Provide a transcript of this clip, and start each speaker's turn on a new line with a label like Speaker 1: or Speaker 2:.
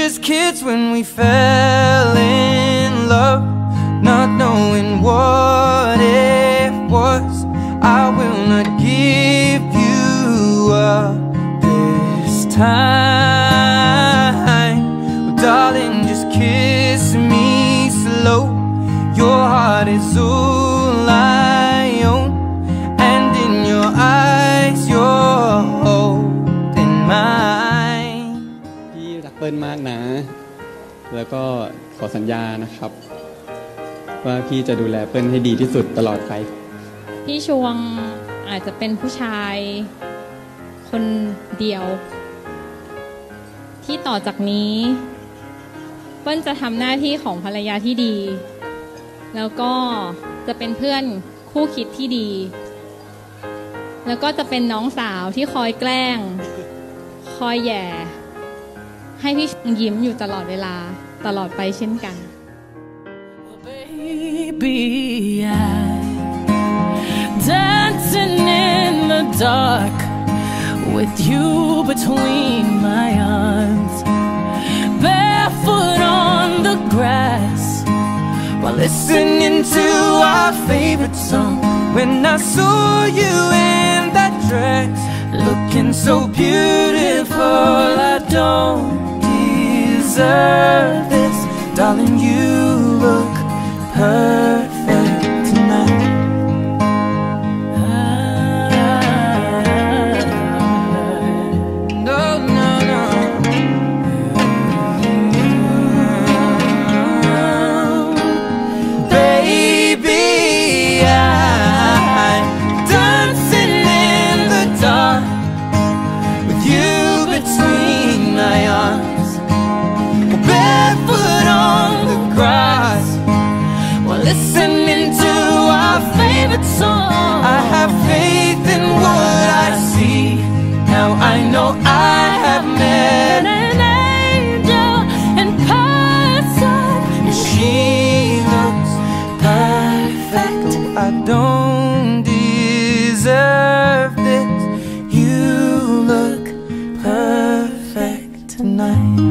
Speaker 1: Cause we were just kids when we fell in love, not knowing what it was. I will not give you up this time. Oh, darling, just kiss me slow. Your heart is all I own, and in your eyes, you're holding mine.
Speaker 2: พี่รักเปิ้ลมากนะ ะ แล้วก็ขอสัญญานะครับ ว่าพี่จะดูแลเปิ้ลให้ดีที่สุดตลอดไป
Speaker 3: พี่ชวงอาจจะเป็นผู้ชายคนเดียว ที่ต่อจากนี้ เปิ้ลจะทำหน้าที่ของภรรยาที่ดี แล้วก็จะเป็นเพื่อนคู่คิดที่ดี แล้วก็จะเป็นน้องสาวที่คอยแกล้ง คอยแย่ ให้พี่ชวงยิ้มอยู่ตลอดเวลาตลอดไปเช่นกัน
Speaker 4: Baby, I dancing in the dark with you between my arms, barefoot on the grass.
Speaker 1: while listening to our favorite song. When I saw you in that dress, looking so beautiful, I don't deserve this, darling. You this.